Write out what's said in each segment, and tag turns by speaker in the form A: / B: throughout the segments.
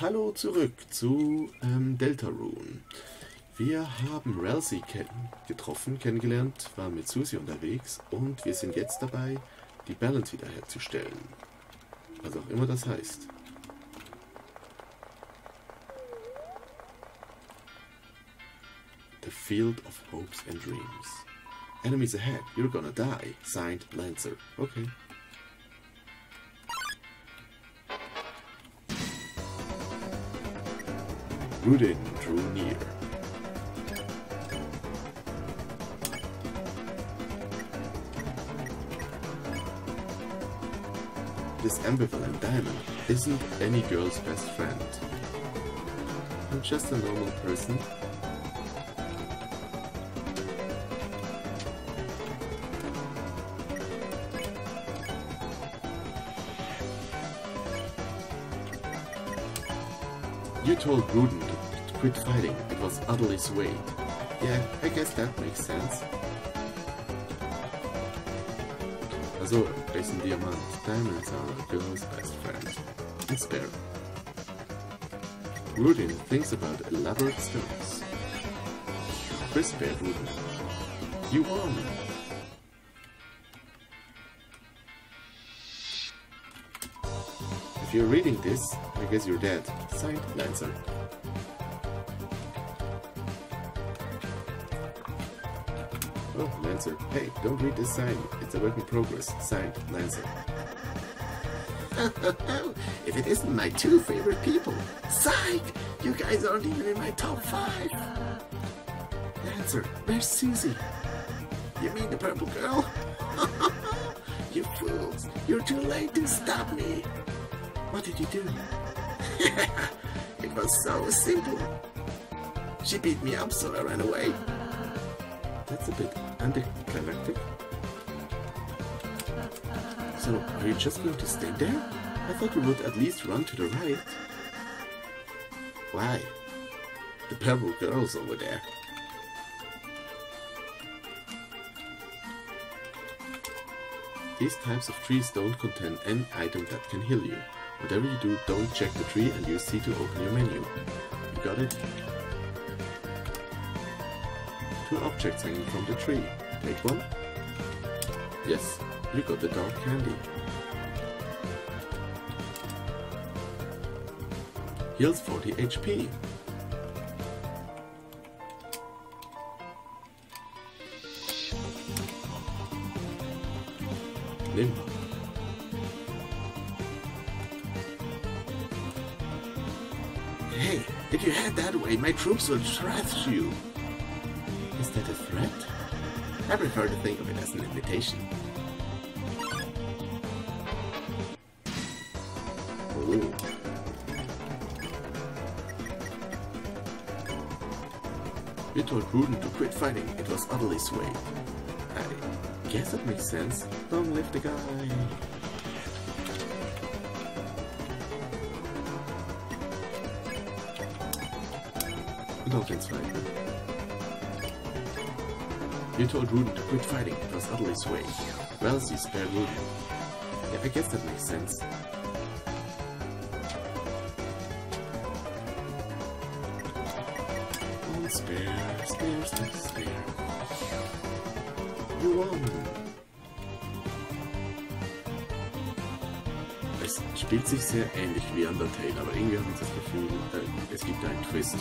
A: hallo zurück zu ähm, Deltarune. Wir haben Ralsei ken getroffen, kennengelernt, waren mit Susie unterwegs und wir sind jetzt dabei, die Balance wiederherzustellen. Was auch immer das heißt. The Field of Hopes and Dreams. Enemies ahead, you're gonna die. Signed, Lancer. Okay. Rudinn drew near. This ambivalent diamond isn't any girl's best friend. I'm just a normal person. You told Rudinn to quit fighting. It was utterly swayed. Yeah, I guess that makes sense. Also, Jason Diamant. Diamonds are a girl's best friend. And spare. Rudinn thinks about elaborate stones. Kris spared Rudinn. You won! If you're reading this, I guess you're dead. Signed, Lancer. Lancer. Hey, don't read this sign. It's a work in progress. Signed, Lancer. if it isn't my two favorite people. Psych! You guys aren't even in my top five. Lancer, where's Susie? You mean the purple girl? you fools! You're too late to stop me! What did you do? it was so simple. She beat me up, so I ran away. That's a bit anticlimactic. So, are you just going to stay there? I thought you would at least run to the right. Why? The purple girl's over there. These types of trees don't contain any item that can heal you. Whatever you do, don't check the tree and use C to open your menu. You got it? Two objects hanging from the tree. Take one. Yes, you got the dark candy. Heals 40 HP. Limbo. Hey, if you head that way, my troops will trash you. That a threat? I prefer to think of it as an invitation. Oh. You told Rudinn to quit fighting. It was utterly swayed. I guess that makes sense. Long live the guy. Noch den You told Rudin to quit fighting. It was utterly swayed. Well, you spared Rudin. Yeah, I guess that makes sense. Oh, spare, spare, spare, spare. You won. Es spielt sich sehr ähnlich wie Undertale, aber irgendwie habe ich das Gefühl, äh, es gibt einen Twist.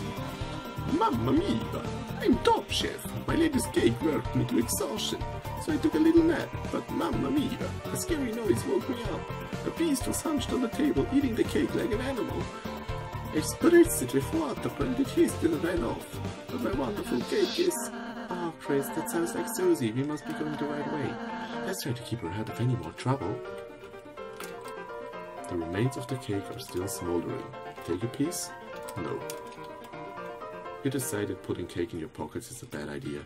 A: Mamma mia! I'm top chef! My latest cake worked me to exhaustion, so I took a little nap, but mamma mia! A scary noise woke me up. A beast was hunched on the table, eating the cake like an animal. I spritzed it with water, and it hissed and ran off. But my wonderful cake is... Oh, Kris, that sounds like Susie. We must be going the right way. Let's try to keep her out of any more trouble. The remains of the cake are still smoldering. Take a piece? No. You decided putting cake in your pockets is a bad idea.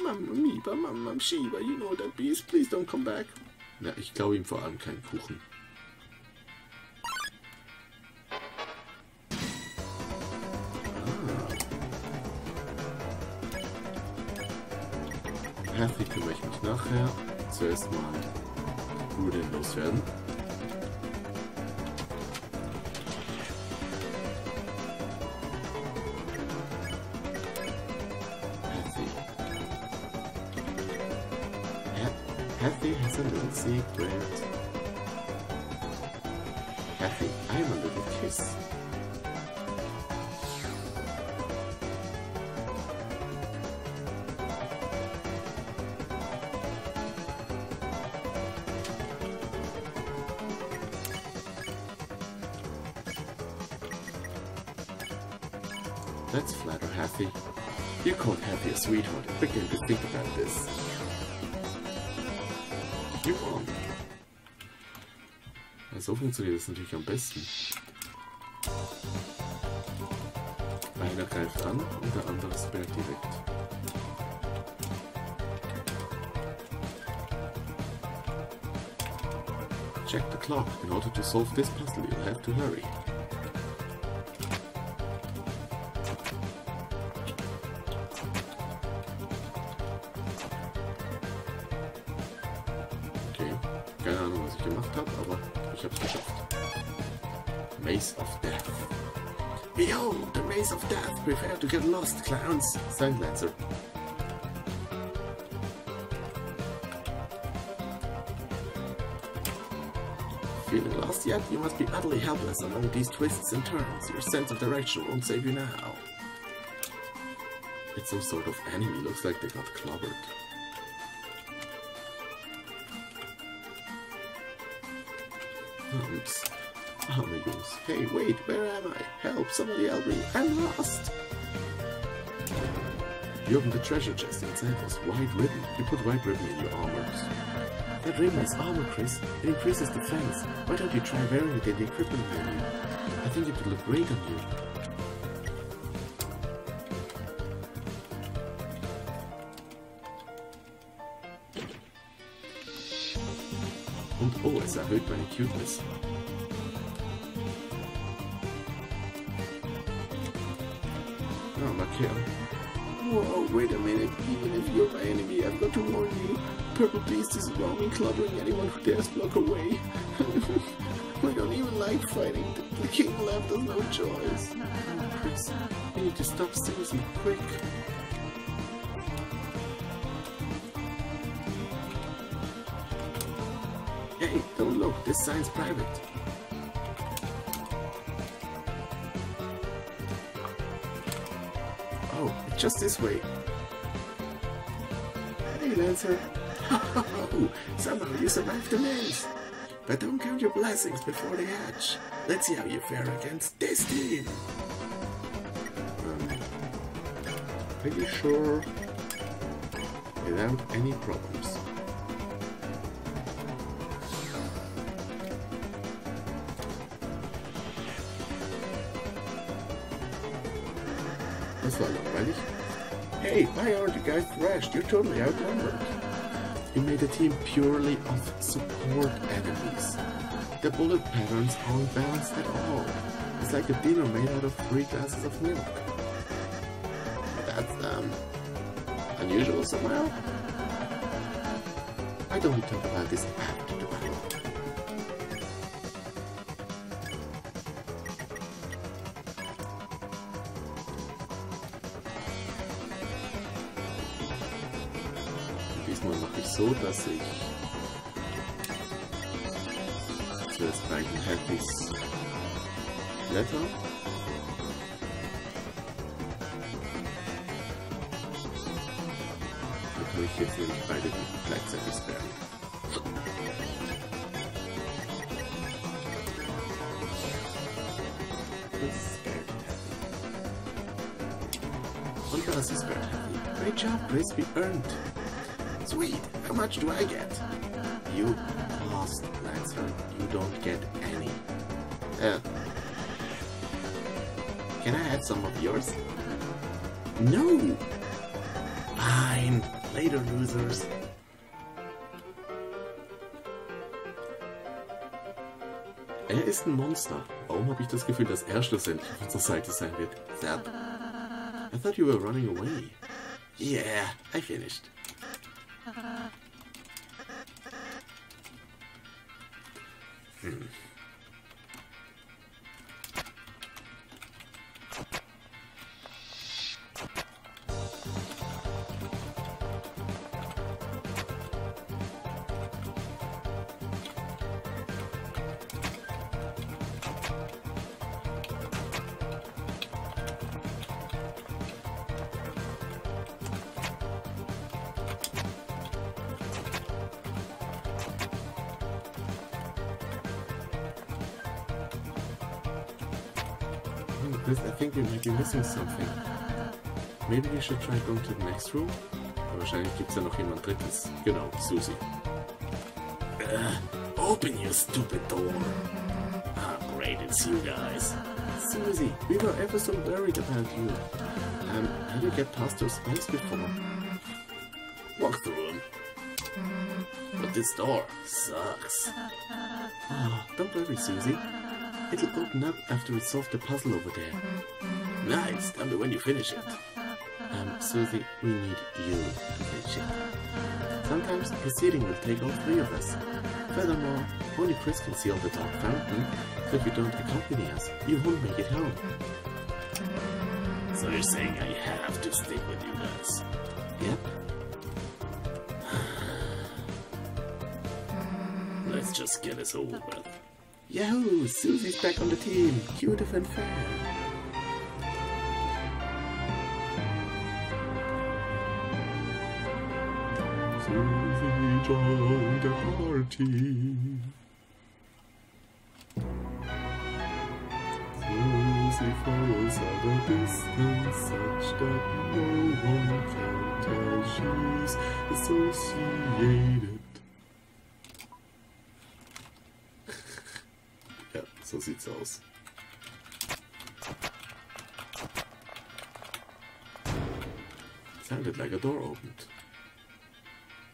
A: Mamma mia, Mamma Shiva, you know that beast, please don't come back. Na, ich glaube ihm vor allem keinen Kuchen. Ah. Herzlich kümmere ich mich nachher. Zuerst mal Rudin loswerden. Little secret. Happy, I'm a little kiss. So funktioniert es natürlich am besten. Einer greift an und der andere sperrt direkt. Check the clock. In order to solve this puzzle, you'll have to hurry. Lost, clowns. Sandlancer. Feeling lost yet? You must be utterly helpless among these twists and turns. Your sense of direction won't save you now. It's some sort of enemy. Looks like they got clobbered. Humps. Amigos. Hey, wait, where am I? Help, somebody help me. I'm lost. You open the treasure chest and inside was white ribbon. You put white ribbon in your armors. That ribbon is armor, Kris. It increases defense. Why don't you try wearing it in the equipment menu? I think it would look great on you. Und oh, es erhöht meine Cuteness. Oh, Markel. Whoa, wait a minute. Even if you're my enemy, I've got to warn you. Purple Beast is roaming, clobbering anyone who dares block away. way. we don't even like fighting. The, king left us no choice. Kris, you need to stop singing quick. Hey, don't look. This sign's private. Oh, just this way. Hey, Lancer. Oh, somehow you survived the maze. But don't count your blessings before they hatch. Let's see how you fare against this team. Um, pretty sure without any problems. Hey, why aren't you guys thrashed? You're totally outnumbered. You made a team purely of support enemies. The bullet patterns aren't balanced at all. It's like a dinner made out of three glasses of milk. That's, um, unusual somehow. Why don't we talk about this Diesmal mache ich so, dass ich zuerst beiden Happys Blätter Dann kann ich jetzt nämlich beide gleichzeitig spammen. Das ist geil. Und das ist Bert Happy. Great job, Chris. We earned. Sweet. How much do I get? You lost, Lancer. You don't get any. Uh, can I have some of yours? No! Fine. Later, losers. Er ist ein Monster. Warum habe ich das Gefühl, dass er schlussendlich auf unserer Seite sein wird? Zap. I thought you were running away. Yeah, I finished. Hmm. Might be missing something. Maybe we should try going to the next room? wahrscheinlich gibt's ja noch jemand drittes. Genau, Susie. Uh, open your stupid door. Ah, great, it's you guys. Susie, we were ever so worried about you. Um, how do you get past those spikes before? Walk through them. But this door sucks. Oh, don't worry, Susie. It'll open up after we solve the puzzle over there. Nice, tell me when you finish it. Um, Susie, we need you to finish it. Sometimes proceeding will take all three of us. Furthermore, only Kris can see all the dark fountain, so if you don't accompany us, you won't make it home. So you're saying I have to stick with you guys? Yep. Let's just get this over. Yahoo! Susie's back on the team! Cue the fanfare! Party. Susie follows at a distance such that no one can tell she's associated. ja, so sieht's aus. Sounded like a door opened.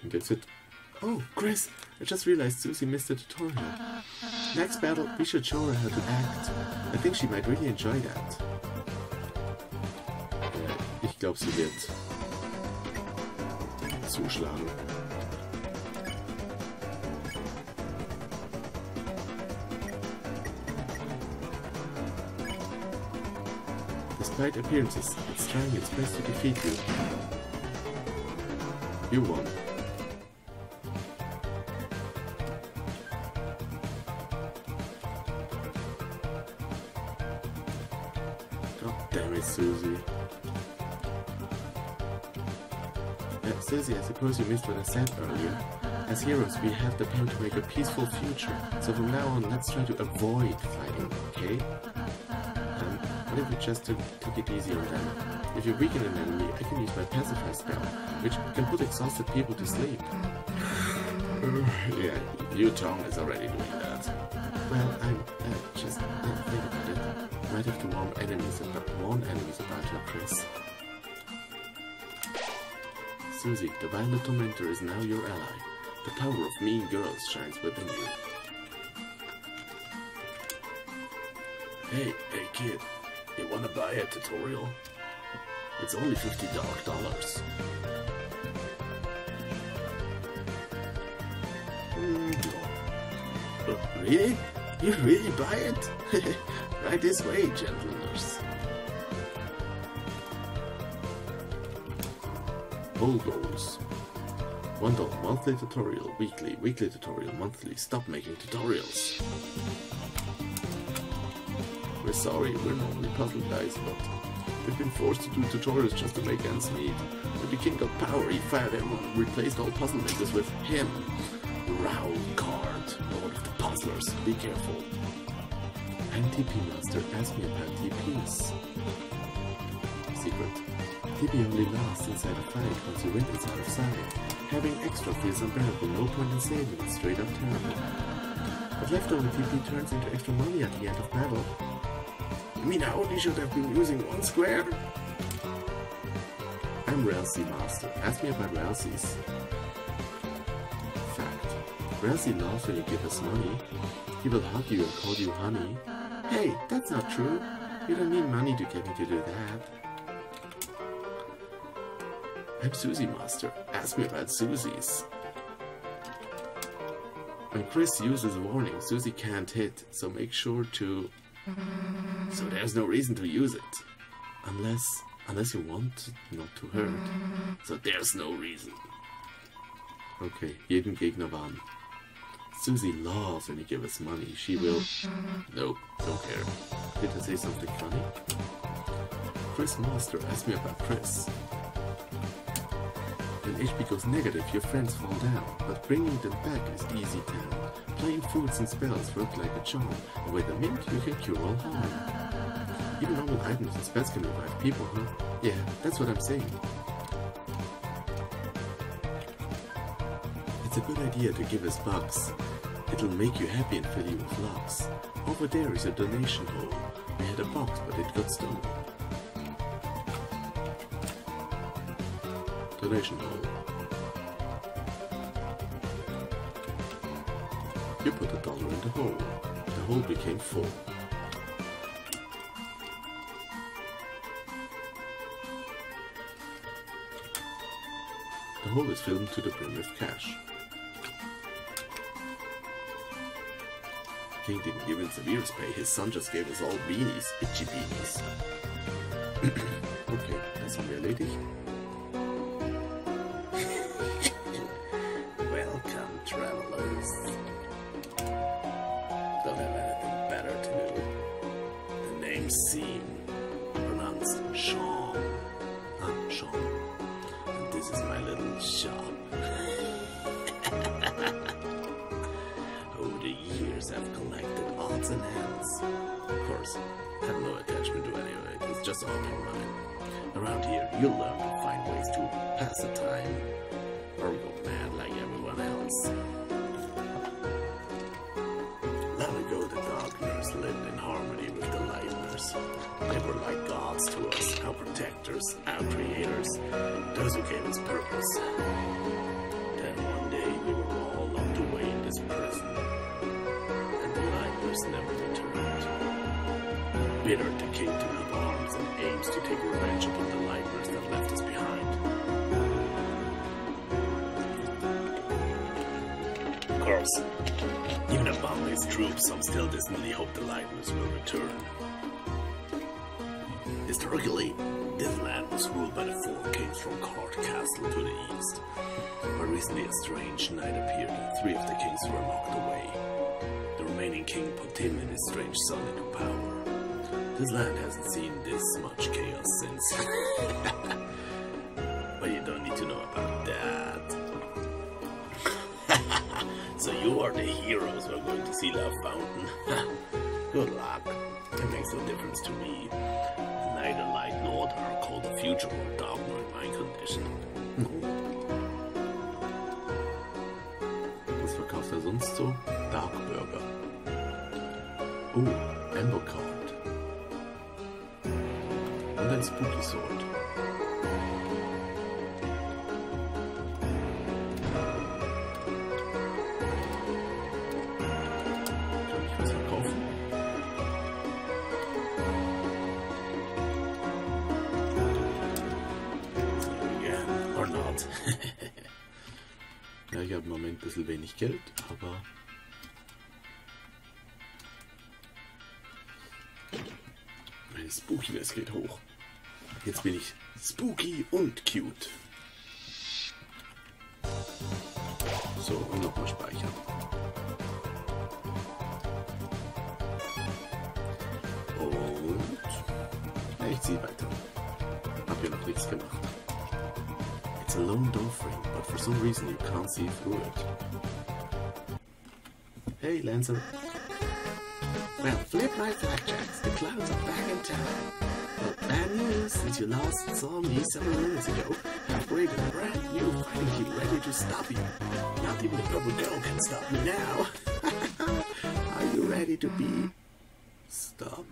A: And that's it. Oh, Kris! I just realized Susie missed the tutorial. Next battle, we should show her how to act. I think she might really enjoy that. Äh, ich glaube, sie wird zuschlagen. Despite appearances, it's trying its best to defeat you. You won. Damn Susie. Uh, Susie, I suppose you missed what I said earlier. As heroes, we have the power to make a peaceful future. So from now on, let's try to avoid fighting, okay? Um, what if we just took, took it easy on them? If you weaken an enemy, I can use my pacify spell, which can put exhausted people to sleep. yeah, your tongue is already doing that. Well, I'm uh, just uh, think about it. Might have to warn enemies about warn enemies about her, Kris. Susie, the Violet Tormentor is now your ally. The power of mean girls shines within you. Hey, hey kid, you wanna buy a tutorial? It's only fifty dark dollars. Mm, uh, really? You really buy it? right this way, gentlemen. Goals. One dollar monthly tutorial, weekly, weekly tutorial, monthly. Stop making tutorials. We're sorry, we're normally puzzle guys, but we've been forced to do tutorials just to make ends meet. When the king got power, he fired everyone replaced all puzzle makers with him. Raoul Card, Lord of the Puzzlers. Be careful. I'm TP Master. Ask me about TPs. Secret. TP only lasts inside a fight once you win out of sight. Having extra feels unbearable, no point in saving straight up terrible. But leftover TP turns into extra money at the end of battle. You mean I only should have been using one square? I'm Ralsei Master. Ask me about Ralseis. Fact. Ralsei loves when you give us money. He will hug you and call you honey. Hey, that's not true. You don't need money to get me to do that. I'm Susie Master. Ask me about Susie's. When Kris uses a warning, Susie can't hit, so make sure to... So there's no reason to use it. Unless... Unless you want not to hurt. So there's no reason. Okay, jeden Gegner warnen. Susie loves when you give us money. She will... Nope, don't care. Did I say something funny? Kris Master asked me about Kris. When HP goes negative, your friends fall down, but bringing them back is easy town. Plain foods and spells work like a charm, and with a mint you can cure all harm. Even normal items and spells can revive people, huh? Yeah, that's what I'm saying. It's a good idea to give us bucks. It'll make you happy and fill you with lux. Over there is a donation hole. We had a box, but it got stolen. Donation hole. You put a dollar in the hole. The hole became full. The hole is filled to the brim with cash. King didn't give him Severus pay, his son just gave us all beanies, itchy beanies. okay, das haben wir erledigt. Welcome, travelers. Don't have anything better to do. The name Seam pronounced Sean. Ah, Sean. And this is my little shop. I've collected odds and ends. Of course, have no attachment to any of it. It's just all in mind. Around here, you'll learn to find ways to pass the time or go mad like everyone else. Long ago, the Darkners lived in harmony with the Lightners. They were like gods to us, our protectors, our creators, those who gave us purpose. Lightners never returned. Bitter, the king took up arms and aims to take revenge upon the Lightners that left us behind. Of course, even among his troops, some still distantly hope the Lightners will return. Historically, this land was ruled by the four kings from Card Castle to the east. But recently a strange knight appeared and three of the kings were locked away. The remaining king put him and his strange son into power. This land hasn't seen this much chaos since. but you don't need to know about that. so you are the heroes who are going to see Love Fountain. Good luck. It makes no difference to me. Neither light nor dark, cold or future or dark nor my condition. Was verkauft er sonst so? Or not. ja, ich habe im Moment ein bisschen wenig Geld, aber meine Spookiness geht hoch. Jetzt bin ich spooky und cute. So, und nochmal speichern. Und ich ziehe weiter. Hab hier noch nichts gemacht. It's a lone door frame, but for some reason you can't see through it. Hey, Lancer. Well, flip my flapjacks. The clouds are back in town. Bad news, since you last saw me several minutes ago, I've created a brand new fighting ready to stop you. Not even a purple girl can stop me now. are you ready to be... Stop.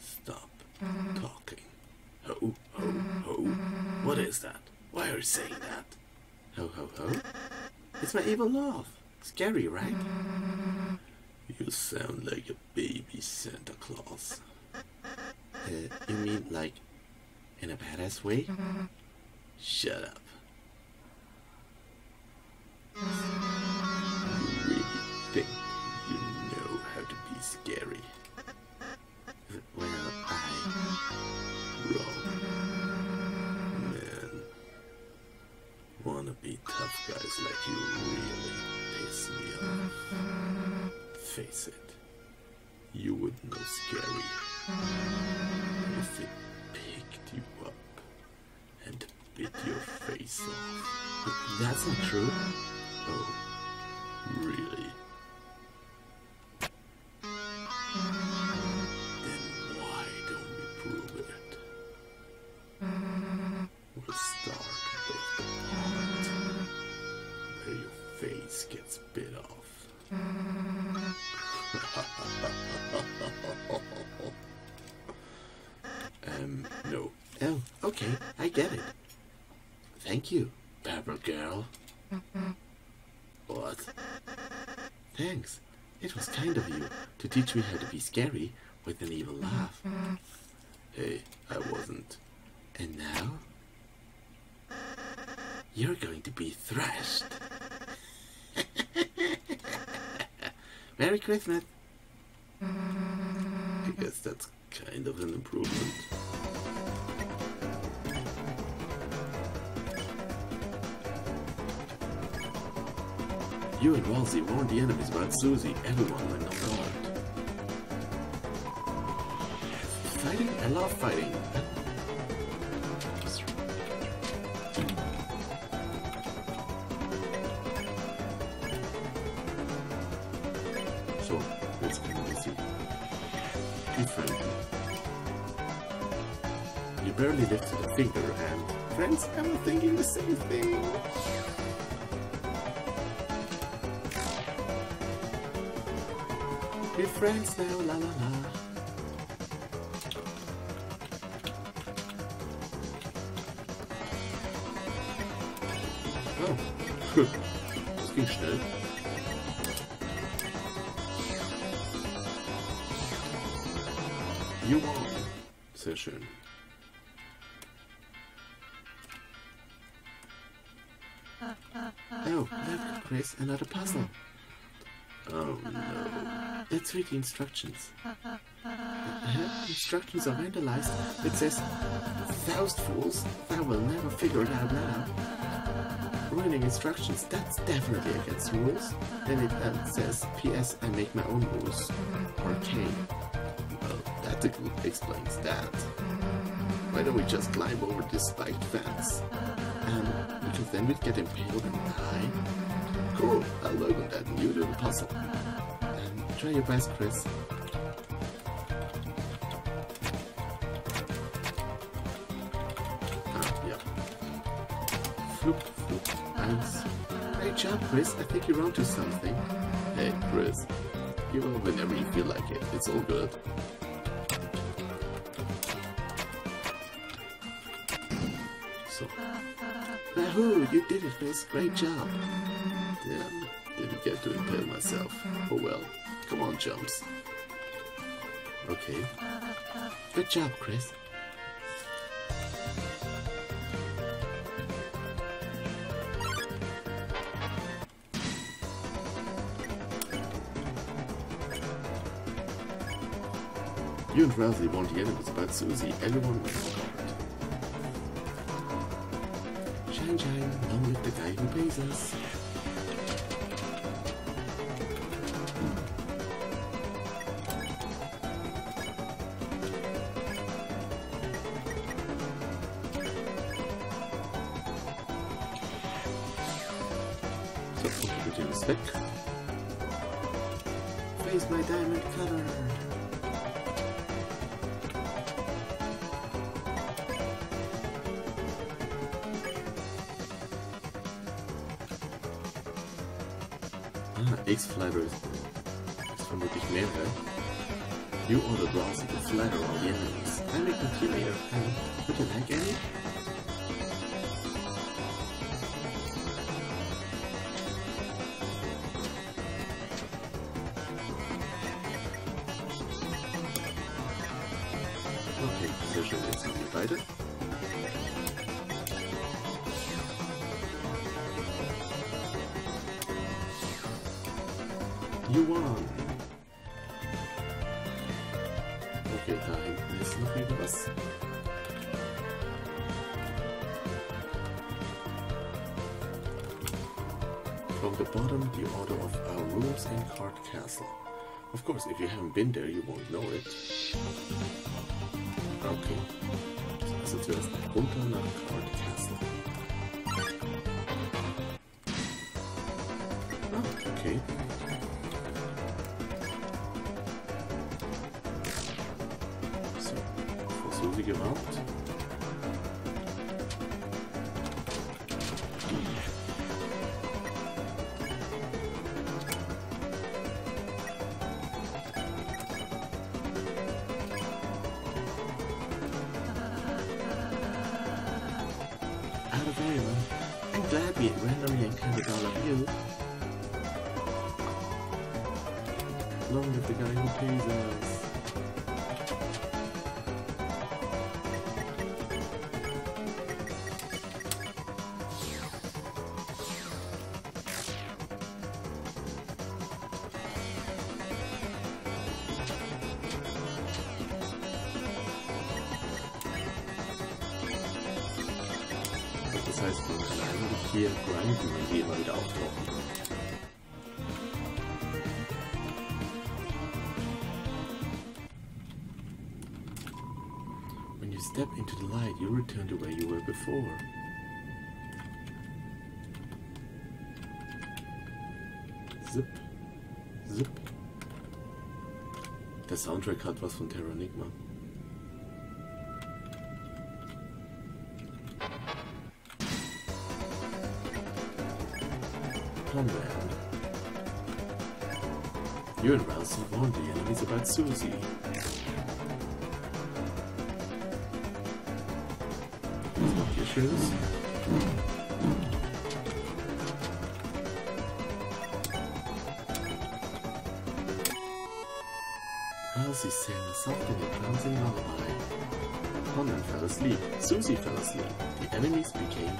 A: Stop talking. Ho, ho, ho. What is that? Why are you saying that? Ho, ho, ho. It's my evil laugh. Scary, right? You sound like a baby Santa Claus. You mean like in a badass way? Shut up. To teach me how to be scary with an evil laugh. Hey, I wasn't. And now? You're going to be thrashed. Merry Christmas. I guess that's kind of an improvement. You and Ralsei warned the enemies about Susie. Everyone went on guard. Fighting? I love fighting. So, let's go see. Be. You barely lifted a finger and... Friends, I'm thinking the same thing. Be friends now, la la la. Let's read the instructions. Uh, instructions are vandalized. It says, Thousand fools, thou will never figure it out now. Ruining instructions, that's definitely against rules. Then it uh, says, P.S. I make my own rules. Arcane. Well, that explains that. Why don't we just climb over this spiked fence? Um, because then we'd get impaled and die. Cool, I'll look on that new little puzzle. Try your best, Kris. Ah, yeah. Great job, Kris. I think you're onto something. Hey, Kris. You up whenever you feel like it. It's all good. So. Yahoo! You did it, Kris. Great job. Damn, didn't get to impale myself. Oh well. Come on, jumps. Okay. Good job, Kris. You and Ralsei warned the enemies about Susie. Everyone was covered. Shine, shine, long live the guy who pays us. Ah, X-Flatter ist, vermutlich mehrere. You ordered Ralsei to flatter all the enemies. I make them feel later. Um, would you like any? Okay. So, vor Susi hier grinden, die immer wieder auftauchen. When you step into the light, you return to where you were before. Zip, zip. Der Soundtrack hat was von Terranigma. Homeland. You and Ralsei warned the enemies about Susie. Your shoes. Ralsei sang a soft and drowsing lullaby. Conan fell asleep. Susie fell asleep. The enemies became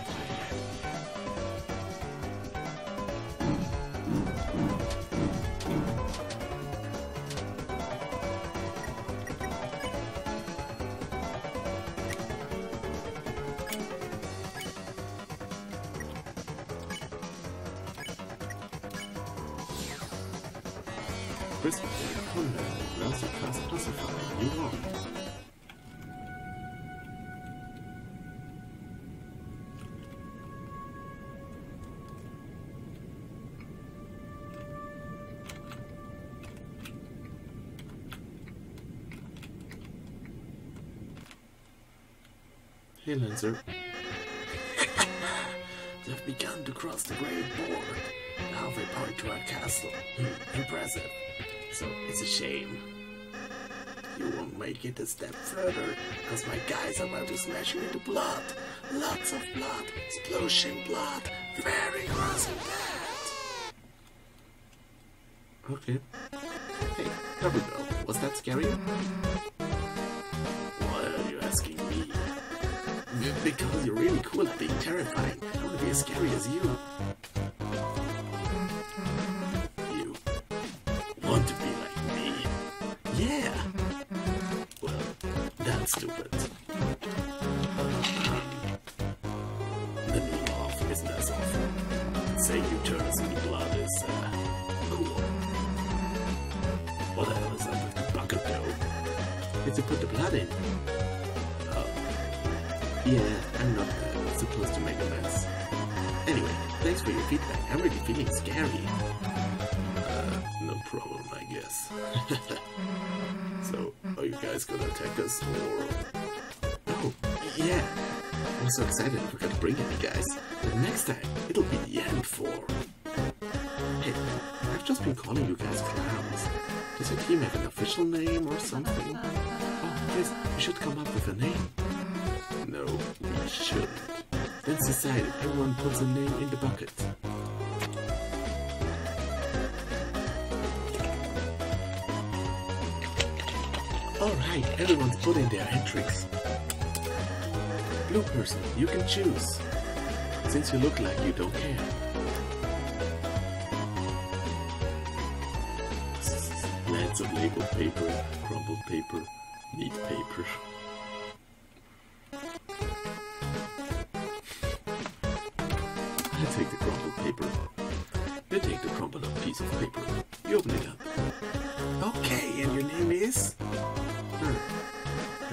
A: Hey, Lancer. They've begun to cross the Great Board. Halfway point to our castle. Hmm, impressive. So it's a shame. You won't make it a step further, because my guys are about to smash you into blood. Lots of blood, explosion blood, very gross and bad. Okay. Hey, there we go. Was that scary? Why are you asking me? Because you're really cool at being terrifying. I want to be as scary as. You I'm really feeling scary. Uh, no problem, I guess. so, are you guys gonna attack us or? Oh, yeah. I'm so excited I forgot to bring any guys. But next time, it'll be the end for. Hey, I've just been calling you guys clowns. Does your team have an official name or something? Oh, yes, we should come up with a name. No, we shouldn't. Let's decide everyone puts a name in the bucket. Alright, everyone's put in their entries. Blue person, you can choose. Since you look like you don't care. Lands of labeled paper, crumpled paper, neat paper.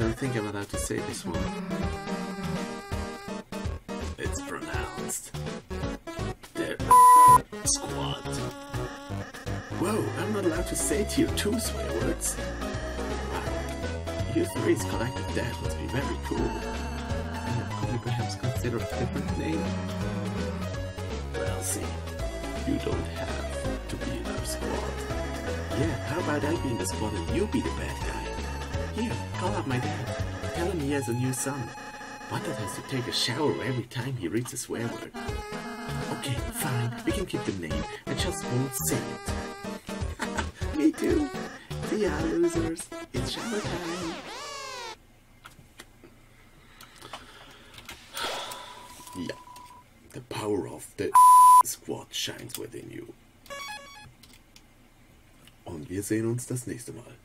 A: Don't think I'm allowed to say this one. It's pronounced. The squad. Whoa, I'm not allowed to say tier 2 swear words. Tier 3's collective death must be very cool. Uh, Could we perhaps consider a different name? Well, see, you don't have to be in our squad. Yeah, how about I be in the squad and you be the bad guy? Here, call up my dad. Tell him he has a new son. Butthead has to take a shower every time he reads a swear word. Okay, fine, we can keep the name, I just won't say it. Me too. See ya, losers. It's shower time. yeah, the power of the Squad shines within you. Und wir sehen uns das nächste Mal.